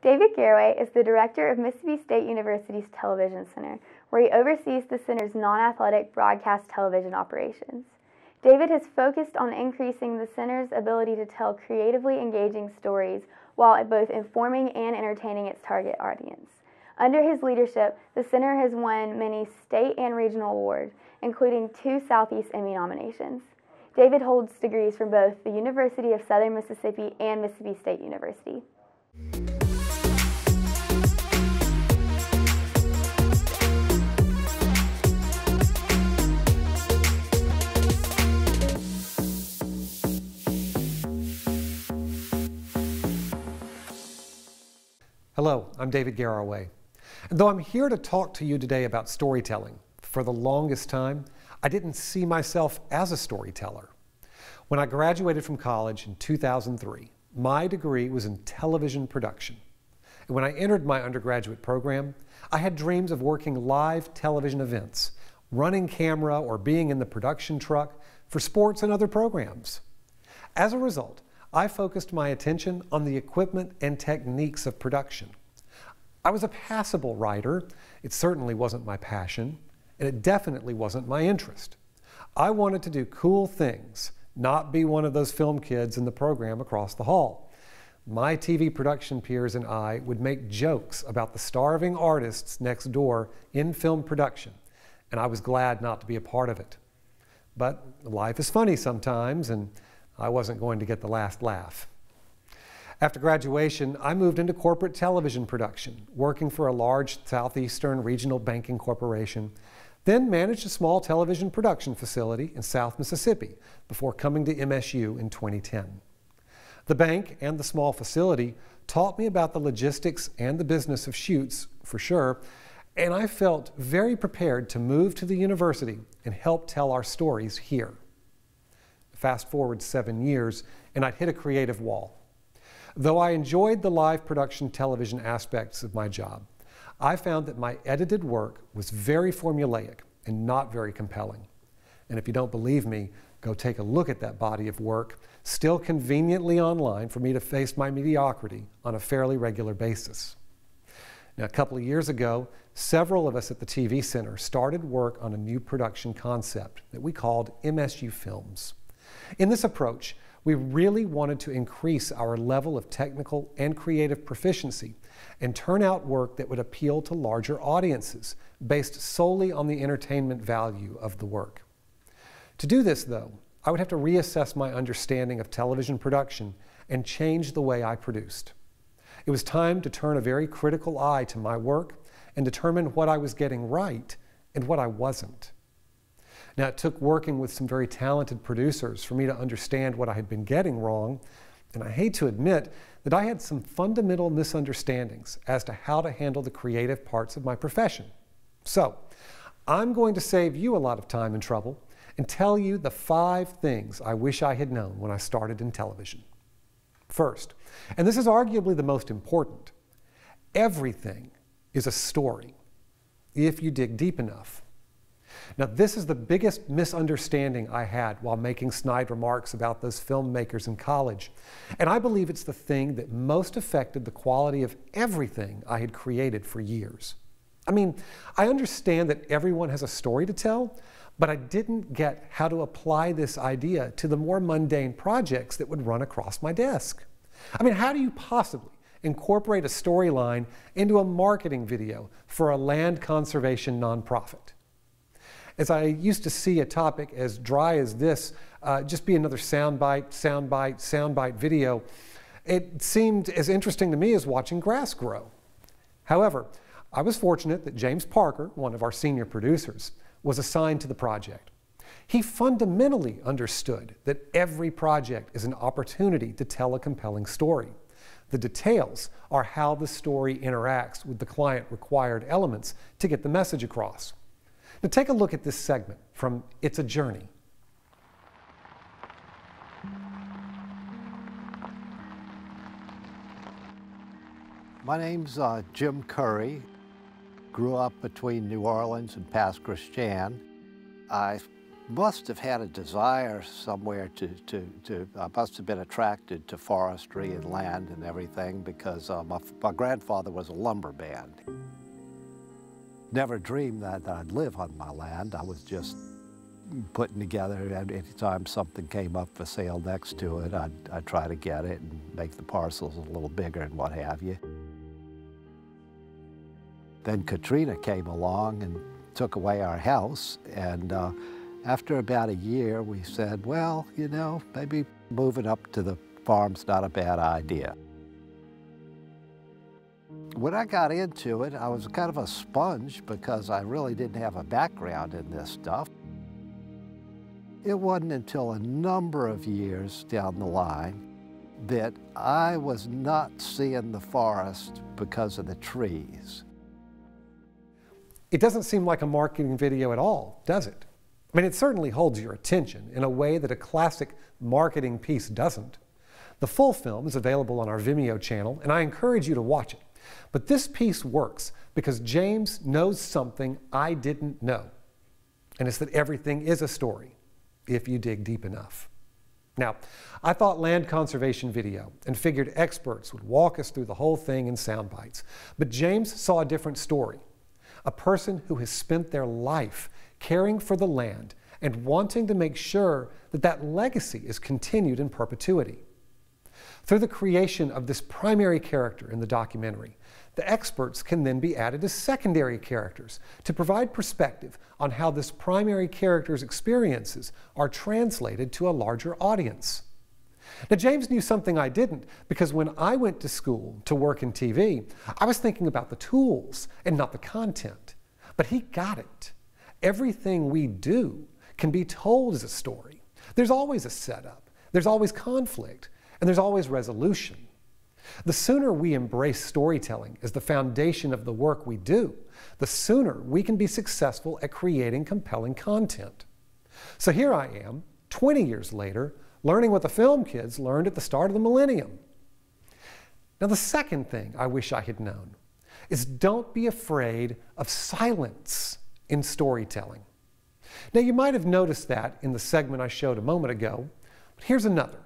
David Garraway is the director of Mississippi State University's Television Center, where he oversees the center's non athletic broadcast television operations. David has focused on increasing the center's ability to tell creatively engaging stories while both informing and entertaining its target audience. Under his leadership, the center has won many state and regional awards, including two Southeast Emmy nominations. David holds degrees from both the University of Southern Mississippi and Mississippi State University. Hello, I'm David Garraway. And though I'm here to talk to you today about storytelling, for the longest time, I didn't see myself as a storyteller. When I graduated from college in 2003, my degree was in television production. And when I entered my undergraduate program, I had dreams of working live television events, running camera or being in the production truck for sports and other programs. As a result, I focused my attention on the equipment and techniques of production. I was a passable writer. It certainly wasn't my passion and it definitely wasn't my interest. I wanted to do cool things, not be one of those film kids in the program across the hall. My TV production peers and I would make jokes about the starving artists next door in film production, and I was glad not to be a part of it. But life is funny sometimes, and I wasn't going to get the last laugh. After graduation, I moved into corporate television production, working for a large southeastern regional banking corporation then managed a small television production facility in South Mississippi before coming to MSU in 2010. The bank and the small facility taught me about the logistics and the business of shoots, for sure, and I felt very prepared to move to the university and help tell our stories here. Fast forward seven years, and I'd hit a creative wall. Though I enjoyed the live production television aspects of my job, I found that my edited work was very formulaic and not very compelling. And if you don't believe me, go take a look at that body of work, still conveniently online for me to face my mediocrity on a fairly regular basis. Now, a couple of years ago, several of us at the TV Center started work on a new production concept that we called MSU Films. In this approach, we really wanted to increase our level of technical and creative proficiency and turn out work that would appeal to larger audiences based solely on the entertainment value of the work. To do this, though, I would have to reassess my understanding of television production and change the way I produced. It was time to turn a very critical eye to my work and determine what I was getting right and what I wasn't. Now, it took working with some very talented producers for me to understand what I had been getting wrong, and I hate to admit that I had some fundamental misunderstandings as to how to handle the creative parts of my profession. So, I'm going to save you a lot of time and trouble and tell you the five things I wish I had known when I started in television. First, and this is arguably the most important, everything is a story if you dig deep enough. Now, this is the biggest misunderstanding I had while making snide remarks about those filmmakers in college. And I believe it's the thing that most affected the quality of everything I had created for years. I mean, I understand that everyone has a story to tell, but I didn't get how to apply this idea to the more mundane projects that would run across my desk. I mean, how do you possibly incorporate a storyline into a marketing video for a land conservation nonprofit? As I used to see a topic as dry as this uh, just be another soundbite, soundbite, soundbite video, it seemed as interesting to me as watching grass grow. However, I was fortunate that James Parker, one of our senior producers, was assigned to the project. He fundamentally understood that every project is an opportunity to tell a compelling story. The details are how the story interacts with the client required elements to get the message across. Now take a look at this segment from It's a Journey. My name's uh, Jim Curry. Grew up between New Orleans and Pass Christian. I must have had a desire somewhere to, to, to I must have been attracted to forestry and land and everything because uh, my, my grandfather was a lumberman. Never dreamed that I'd live on my land. I was just putting together, and anytime something came up for sale next to it, I'd, I'd try to get it and make the parcels a little bigger and what have you. Then Katrina came along and took away our house, and uh, after about a year, we said, well, you know, maybe moving up to the farm's not a bad idea. When I got into it, I was kind of a sponge because I really didn't have a background in this stuff. It wasn't until a number of years down the line that I was not seeing the forest because of the trees. It doesn't seem like a marketing video at all, does it? I mean, it certainly holds your attention in a way that a classic marketing piece doesn't. The full film is available on our Vimeo channel, and I encourage you to watch it. But this piece works because James knows something I didn't know, and it's that everything is a story if you dig deep enough. Now, I thought land conservation video and figured experts would walk us through the whole thing in sound bites. But James saw a different story. A person who has spent their life caring for the land, and wanting to make sure that that legacy is continued in perpetuity. Through the creation of this primary character in the documentary, the experts can then be added as secondary characters to provide perspective on how this primary character's experiences are translated to a larger audience. Now, James knew something I didn't because when I went to school to work in TV, I was thinking about the tools and not the content. But he got it. Everything we do can be told as a story. There's always a setup, there's always conflict, and there's always resolution. The sooner we embrace storytelling as the foundation of the work we do, the sooner we can be successful at creating compelling content. So here I am, 20 years later, learning what the film kids learned at the start of the millennium. Now, the second thing I wish I had known is don't be afraid of silence in storytelling. Now, you might have noticed that in the segment I showed a moment ago, but here's another.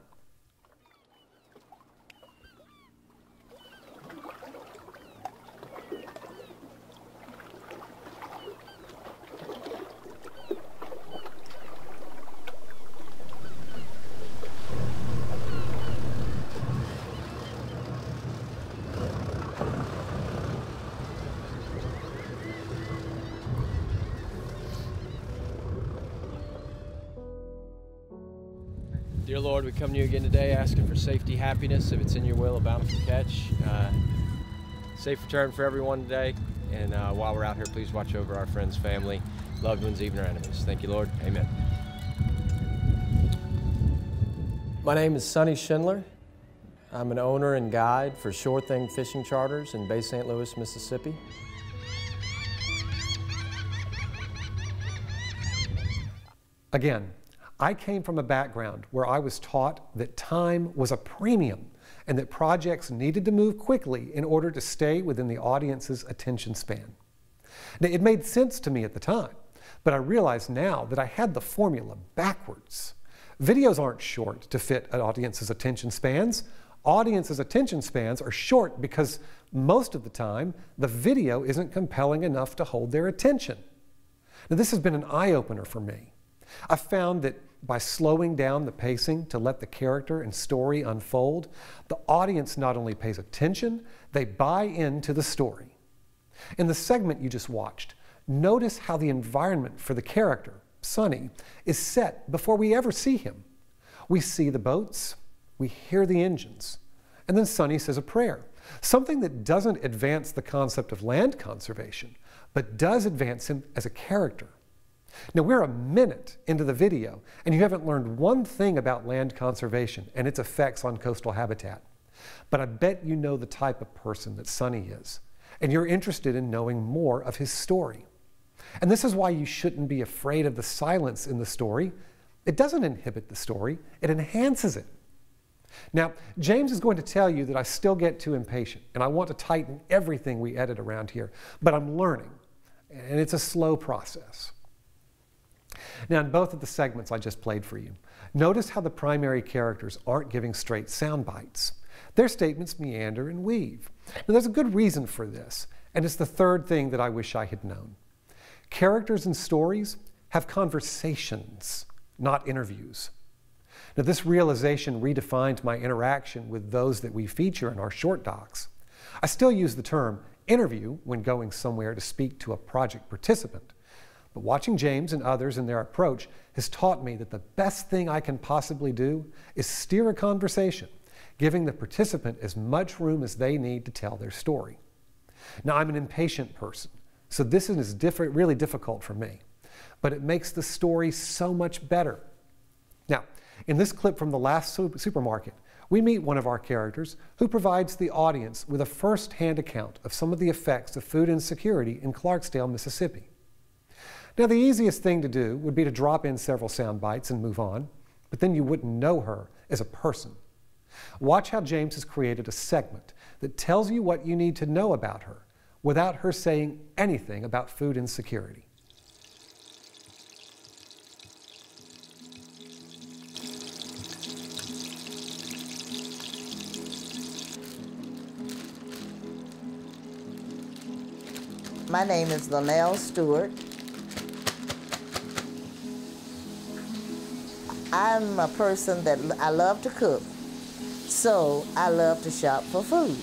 Dear Lord, we come to you again today asking for safety, happiness, if it's in your will, a bountiful catch. Uh, safe return for everyone today. And uh, while we're out here, please watch over our friends, family, loved ones, even our enemies. Thank you, Lord. Amen. My name is Sonny Schindler. I'm an owner and guide for Shore Thing Fishing Charters in Bay St. Louis, Mississippi. Again, I came from a background where I was taught that time was a premium and that projects needed to move quickly in order to stay within the audience's attention span. Now, it made sense to me at the time, but I realize now that I had the formula backwards. Videos aren't short to fit an audience's attention spans. Audience's attention spans are short because most of the time the video isn't compelling enough to hold their attention. Now, this has been an eye opener for me. I found that by slowing down the pacing to let the character and story unfold, the audience not only pays attention, they buy into the story. In the segment you just watched, notice how the environment for the character, Sonny, is set before we ever see him. We see the boats, we hear the engines, and then Sonny says a prayer, something that doesn't advance the concept of land conservation, but does advance him as a character now, we're a minute into the video, and you haven't learned one thing about land conservation and its effects on coastal habitat. But I bet you know the type of person that Sonny is, and you're interested in knowing more of his story. And this is why you shouldn't be afraid of the silence in the story. It doesn't inhibit the story, it enhances it. Now, James is going to tell you that I still get too impatient, and I want to tighten everything we edit around here, but I'm learning, and it's a slow process. Now, in both of the segments I just played for you, notice how the primary characters aren't giving straight sound bites. Their statements meander and weave. Now, there's a good reason for this, and it's the third thing that I wish I had known. Characters and stories have conversations, not interviews. Now, this realization redefined my interaction with those that we feature in our short docs. I still use the term interview when going somewhere to speak to a project participant, but watching James and others in their approach has taught me that the best thing I can possibly do is steer a conversation, giving the participant as much room as they need to tell their story. Now, I'm an impatient person, so this is different, really difficult for me, but it makes the story so much better. Now, in this clip from the last supermarket, we meet one of our characters who provides the audience with a first hand account of some of the effects of food insecurity in Clarksdale, Mississippi. Now, the easiest thing to do would be to drop in several sound bites and move on, but then you wouldn't know her as a person. Watch how James has created a segment that tells you what you need to know about her without her saying anything about food insecurity. My name is Linnell Stewart. I'm a person that I love to cook, so I love to shop for food.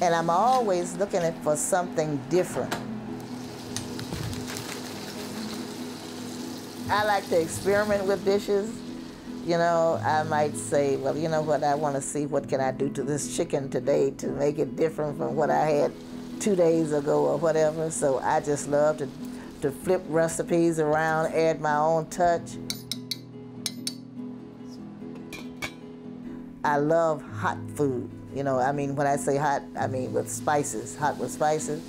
And I'm always looking for something different. I like to experiment with dishes. You know, I might say, well, you know what, I want to see what can I do to this chicken today to make it different from what I had two days ago or whatever. So I just love to, to flip recipes around, add my own touch. I love hot food. You know, I mean, when I say hot, I mean with spices, hot with spices.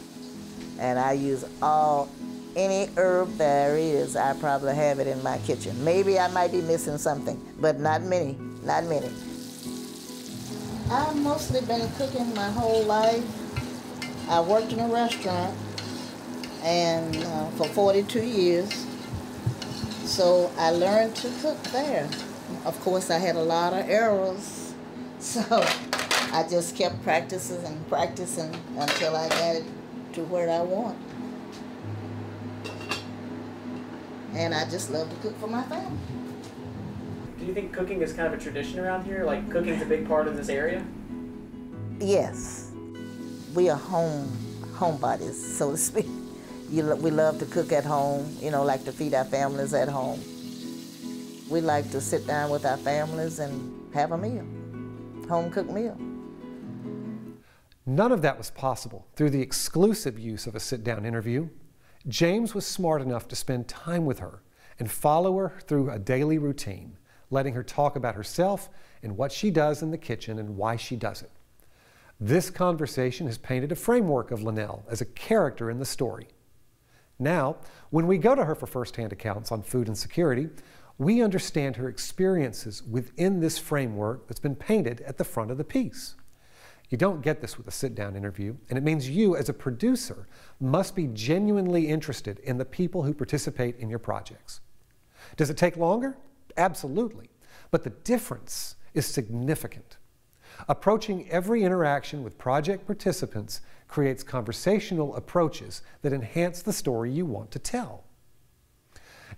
And I use all, any herb there is, I probably have it in my kitchen. Maybe I might be missing something, but not many, not many. I've mostly been cooking my whole life. I worked in a restaurant and uh, for 42 years. So I learned to cook there. Of course, I had a lot of errors so I just kept practicing and practicing until I got it to where I want. And I just love to cook for my family. Do you think cooking is kind of a tradition around here? Like cooking's a big part of this area? Yes. We are home homebodies, so to speak. You, we love to cook at home, you know, like to feed our families at home. We like to sit down with our families and have a meal home cooked meal. None of that was possible through the exclusive use of a sit down interview. James was smart enough to spend time with her and follow her through a daily routine, letting her talk about herself and what she does in the kitchen and why she does it. This conversation has painted a framework of Linnell as a character in the story. Now, when we go to her for firsthand accounts on food insecurity, we understand her experiences within this framework that's been painted at the front of the piece. You don't get this with a sit down interview, and it means you, as a producer, must be genuinely interested in the people who participate in your projects. Does it take longer? Absolutely. But the difference is significant. Approaching every interaction with project participants creates conversational approaches that enhance the story you want to tell.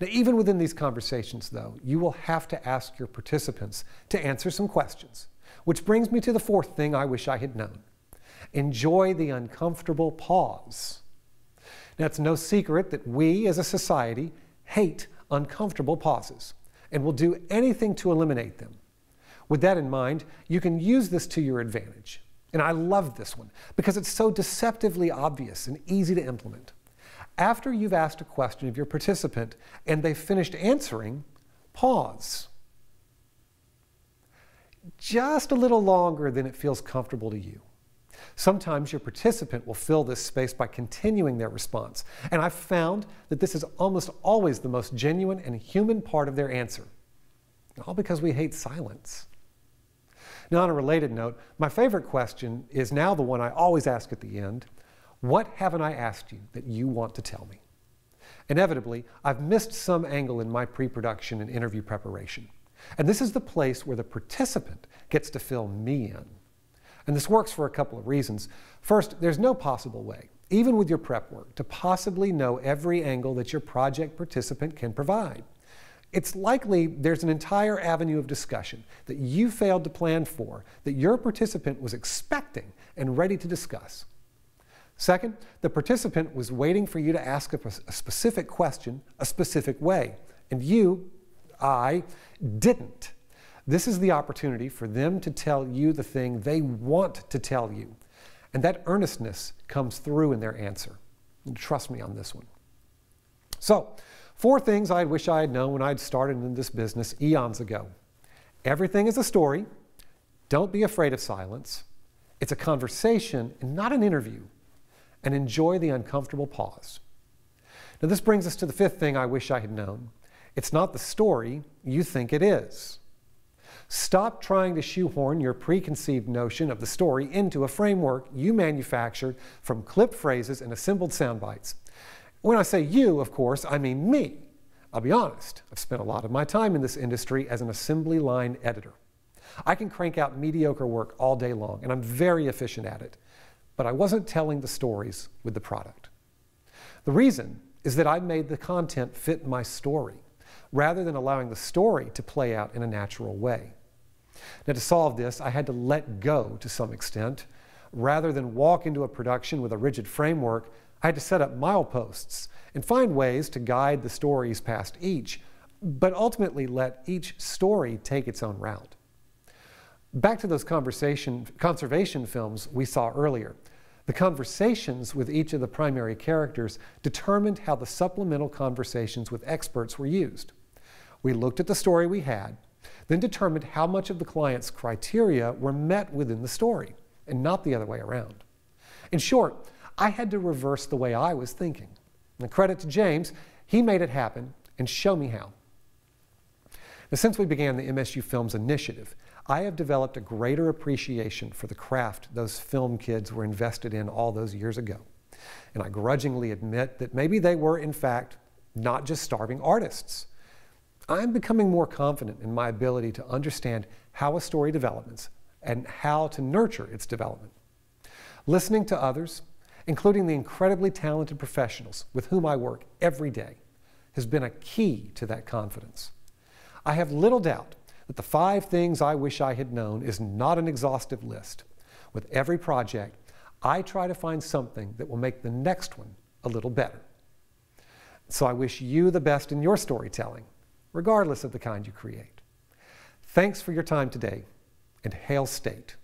Now, even within these conversations, though, you will have to ask your participants to answer some questions, which brings me to the fourth thing I wish I had known. Enjoy the uncomfortable pause. Now, it's no secret that we as a society hate uncomfortable pauses and will do anything to eliminate them. With that in mind, you can use this to your advantage. And I love this one because it's so deceptively obvious and easy to implement. After you've asked a question of your participant and they've finished answering, pause. Just a little longer than it feels comfortable to you. Sometimes your participant will fill this space by continuing their response, and I've found that this is almost always the most genuine and human part of their answer. All because we hate silence. Now, on a related note, my favorite question is now the one I always ask at the end what haven't I asked you that you want to tell me? Inevitably, I've missed some angle in my pre production and interview preparation. And this is the place where the participant gets to fill me in. And this works for a couple of reasons. First, there's no possible way, even with your prep work, to possibly know every angle that your project participant can provide. It's likely there's an entire avenue of discussion that you failed to plan for that your participant was expecting and ready to discuss. Second, the participant was waiting for you to ask a, a specific question a specific way, and you, I, didn't. This is the opportunity for them to tell you the thing they want to tell you. And that earnestness comes through in their answer. And trust me on this one. So, four things I wish I had known when I'd started in this business eons ago. Everything is a story. Don't be afraid of silence. It's a conversation and not an interview. And enjoy the uncomfortable pause. Now, this brings us to the fifth thing I wish I had known. It's not the story you think it is. Stop trying to shoehorn your preconceived notion of the story into a framework you manufactured from clipped phrases and assembled sound bites. When I say you, of course, I mean me. I'll be honest, I've spent a lot of my time in this industry as an assembly line editor. I can crank out mediocre work all day long, and I'm very efficient at it. But I wasn't telling the stories with the product. The reason is that I made the content fit my story, rather than allowing the story to play out in a natural way. Now, to solve this, I had to let go to some extent. Rather than walk into a production with a rigid framework, I had to set up mileposts and find ways to guide the stories past each, but ultimately let each story take its own route. Back to those conversation, conservation films we saw earlier. The conversations with each of the primary characters determined how the supplemental conversations with experts were used. We looked at the story we had, then determined how much of the client's criteria were met within the story, and not the other way around. In short, I had to reverse the way I was thinking. And credit to James, he made it happen and show me how. Now, since we began the MSU Films initiative, I have developed a greater appreciation for the craft those film kids were invested in all those years ago. And I grudgingly admit that maybe they were, in fact, not just starving artists. I'm becoming more confident in my ability to understand how a story develops and how to nurture its development. Listening to others, including the incredibly talented professionals with whom I work every day, has been a key to that confidence. I have little doubt that the five things I wish I had known is not an exhaustive list. With every project, I try to find something that will make the next one a little better. So I wish you the best in your storytelling regardless of the kind you create. Thanks for your time today, and Hail State.